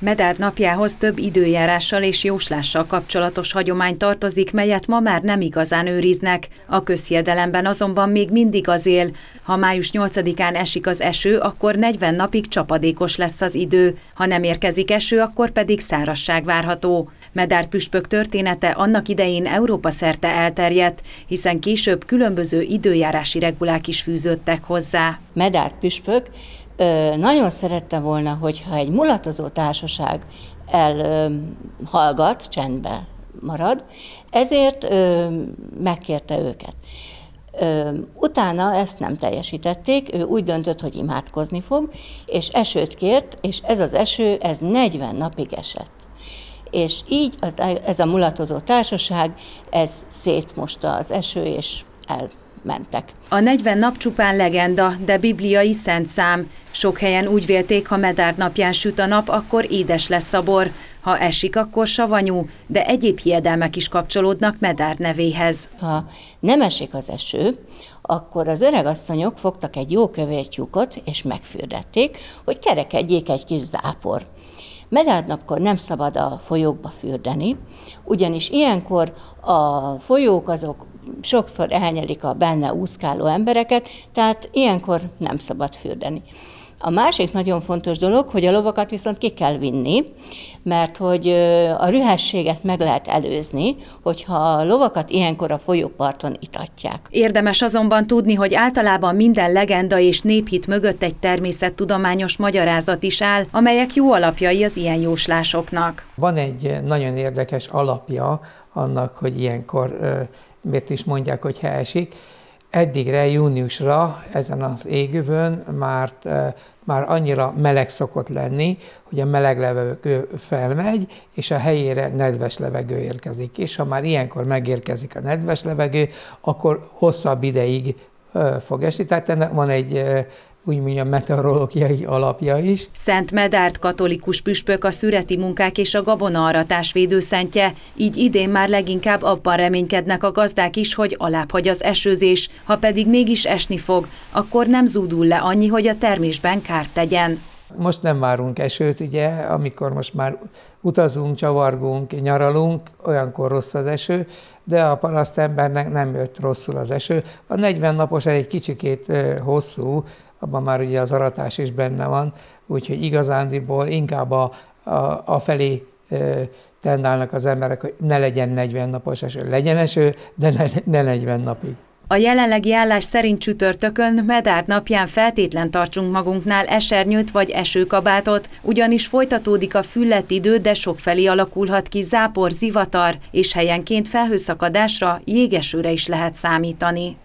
Medár napjához több időjárással és jóslással kapcsolatos hagyomány tartozik, melyet ma már nem igazán őriznek. A közhiedelemben azonban még mindig az él. Ha május 8-án esik az eső, akkor 40 napig csapadékos lesz az idő. Ha nem érkezik eső, akkor pedig szárasság várható. Medár püspök története annak idején Európa szerte elterjedt, hiszen később különböző időjárási regulák is fűződtek hozzá. Medár püspök nagyon szerette volna, hogyha egy mulatozó társaság elhallgat, csendbe marad, ezért megkérte őket. Utána ezt nem teljesítették, ő úgy döntött, hogy imádkozni fog, és esőt kért, és ez az eső, ez 40 napig esett. És így az, ez a mulatozó társaság, ez szétmosta az eső, és el mentek. A 40 nap csupán legenda, de bibliai szent szám. Sok helyen úgy vélték, ha Medár napján süt a nap, akkor édes lesz a bor. Ha esik, akkor savanyú, de egyéb hiedelmek is kapcsolódnak Medár nevéhez. Ha nem esik az eső, akkor az öregasszonyok fogtak egy jó kövér tyúkot, és megfürdették, hogy kerekedjék egy kis zápor. Medárnapkor nem szabad a folyókba fürdeni, ugyanis ilyenkor a folyók azok sokszor elnyelik a benne úszkáló embereket, tehát ilyenkor nem szabad fürdeni. A másik nagyon fontos dolog, hogy a lovakat viszont ki kell vinni, mert hogy a rühességet meg lehet előzni, hogyha a lovakat ilyenkor a folyóparton itatják. Érdemes azonban tudni, hogy általában minden legenda és néphit mögött egy természettudományos magyarázat is áll, amelyek jó alapjai az ilyen jóslásoknak. Van egy nagyon érdekes alapja annak, hogy ilyenkor miért is mondják, hogy ha esik. Eddigre, júniusra ezen az égövön már, már annyira meleg szokott lenni, hogy a meleg levegő felmegy, és a helyére nedves levegő érkezik. És ha már ilyenkor megérkezik a nedves levegő, akkor hosszabb ideig fog esni. Tehát van egy úgy mondjam, meteorológiai alapja is. Szent Medárt katolikus püspök a szüreti munkák és a gabonaratás védőszentje, így idén már leginkább abban reménykednek a gazdák is, hogy alább hagy az esőzés, ha pedig mégis esni fog, akkor nem zúdul le annyi, hogy a termésben kárt tegyen. Most nem várunk esőt, ugye, amikor most már utazunk, csavargunk, nyaralunk, olyankor rossz az eső, de a paraszt embernek nem jött rosszul az eső. A 40 napos egy kicsikét hosszú, abban már ugye az aratás is benne van, úgyhogy igazándiból inkább a, a, a felé tendálnak az emberek, hogy ne legyen 40 napos eső, legyen eső, de ne, ne 40 napig. A jelenlegi állás szerint csütörtökön Medár napján feltétlen tartsunk magunknál esernyőt vagy esőkabátot, ugyanis folytatódik a füllet idő, de sokfelé alakulhat ki zápor, zivatar, és helyenként felhőszakadásra, jégesőre is lehet számítani.